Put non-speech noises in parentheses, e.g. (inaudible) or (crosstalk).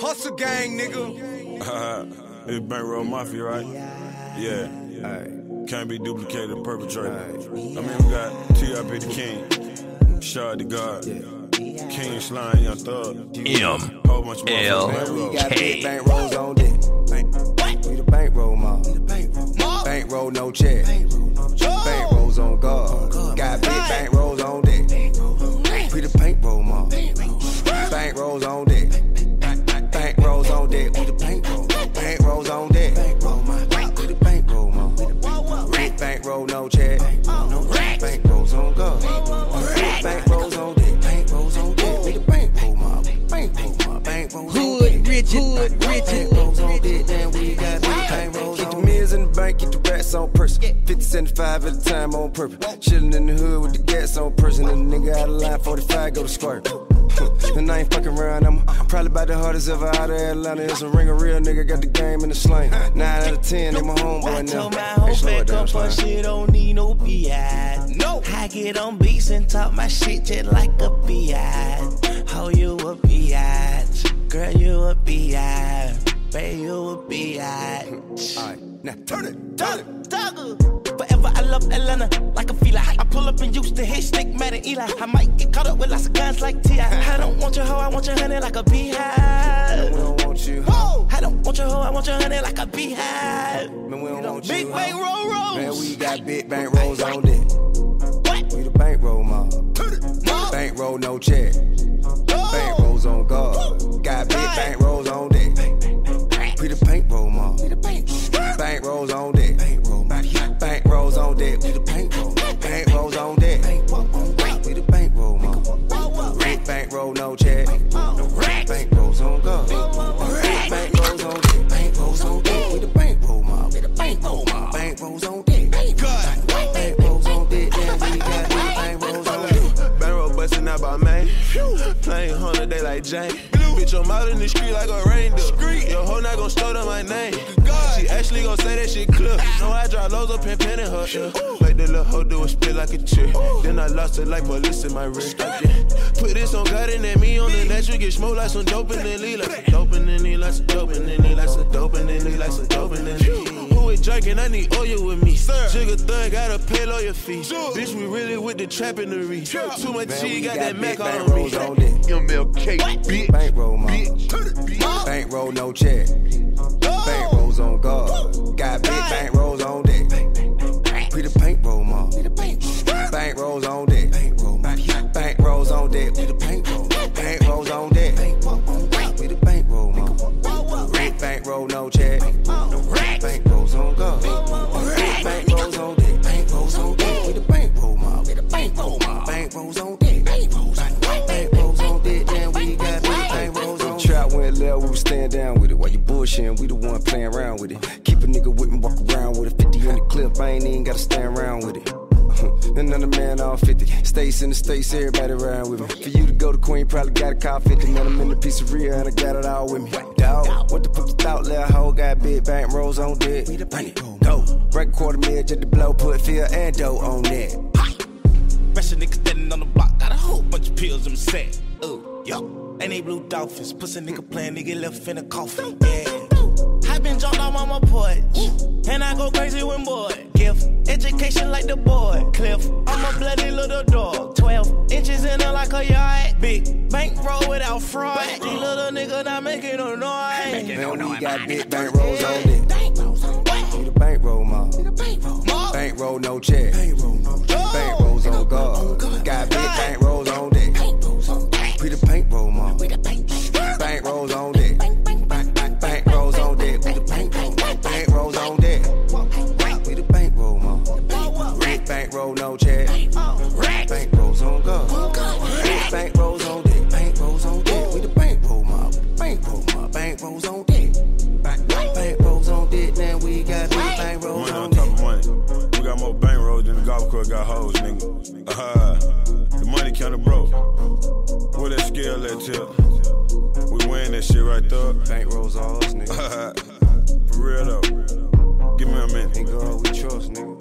Hustle gang, nigga. (laughs) it's Bankroll Mafia, right? Yeah. Alright. Can't be duplicated, perpetrated. I mean, we got T.I.P. the King, Shad the God, King Slime, Young Thug. M Whole bunch of L. We got K. big bankrolls on deck. Bank, we the bankroll mob. Bankroll no check. Bankrolls rich, hood, rich. Bank rolls on deck, then we got big bank rolls Get the meals in the bank, get the rats on purse. 50, 75 at a time on purpose. Chillin' in the hood with the gas on person. And the nigga out of line, 45, go to squirt. (laughs) And I ain't fucking around, I'm probably about the hardest ever out of Atlanta. It's a ring, of real nigga got the game in the slang. 9 out of 10, they my I homeboy now. told my Hey, whole slow it back down, up it shit, don't need no PI. No. I get on beats and talk my shit just like a PI. How you a PI? Girl, you a PI. Babe, you a PI. Alright, now turn it, turn it. Forever I love Atlanta like a feel I pull up and used to hit stick mad at Eli. I might get caught up with lots of guns like T.I. I don't want your hoe, I want your honey like a beehive. We don't want you. I don't want your hoe, I want your honey like a beehive. Man, we don't want you. Big bang roll rolls. Man, we got big bank rolls on deck. What? We the bankroll mob. Bankroll no check. We the paint roll mob. Bank rolls on deck. Bank rolls on deck. We the paint roll. Bank rolls on deck. We the bank roll mob. Big bank roll no check. Bank rolls on. Big bank rolls on deck. Bank rolls on deck. We the bank roll mob. Bank roll mob. Bank rolls on deck. Bank rolls on deck. Then we got big bank rolls on deck. Bankroll bustin' out by May. Playing hundred day like Jane. Bitch, I'm out in the street like a reindeer. Your hoe not my name. She actually gon' say that shit clear. Know I drop loads of pen pen in her ear. Make the little hoe do a spit like a chick. Then I lost it like police in my wrist. Put this on God and then me on the net. You get smoked like some dope and then leave like some dope and then leave like some dope and then leave like some dope and then leave like some dope and then leave. Who is drinking? I need oil with me. Sugar thug, gotta pay lawyer fees. Bitch, we really with the trap in the reach. Too much cheese, we got got that Mac big all bank on me. rolls on deck. MLK, bitch. Bankroll mob. Bitch. Bankroll no check. Bank rolls on guard. Got big bank rolls on deck. On deck. Trap went left, we was staying down with it. While you bullshitting, we the one playing around with it. Keep a nigga with me, walk around with it. 50 in the clip, I ain't even gotta stand around with it. (laughs) Another man all 50. States in the states, everybody around with me. For you to go to Queen, probably gotta call 50. Man, I'm in the pizzeria and I got it all with me. Dog, what the fuck you thought, little hoe? Got big bank rolls on deck. Run it, go. Break a quarter mil just to blow, put Phil and dough on that. Fresh nigga standing on the block, got a whole bunch of pills in the set. Ooh, yo. And they blue dolphins. Pussy nigga playing, nigga left in a coffin. Yeah. I been jumped off on my porch. And I go crazy when bored. Gift education like the boy. Cliff, I'm a bloody little dog. 12 inches in her like a yard. Big bankroll without fraud. These little nigga not making no noise. Man, we got big bank rolls on deck. Roll no check. Bank rolls on. Big bank rolls on deck. Bank rolls on deck. We the bank roll mob. Bank roll mob. Bank rolls on deck. Bank rolls on deck. Now we got big bank rolls on deck. money. We got more bank rolls than the golf course got hoes, nigga. Uh, the money counter broke. Where that scale at, tip? We win that shit right there. Bank rolls all us, nigga. (laughs) For real though. Give me a minute. Ain't God we trust, nigga.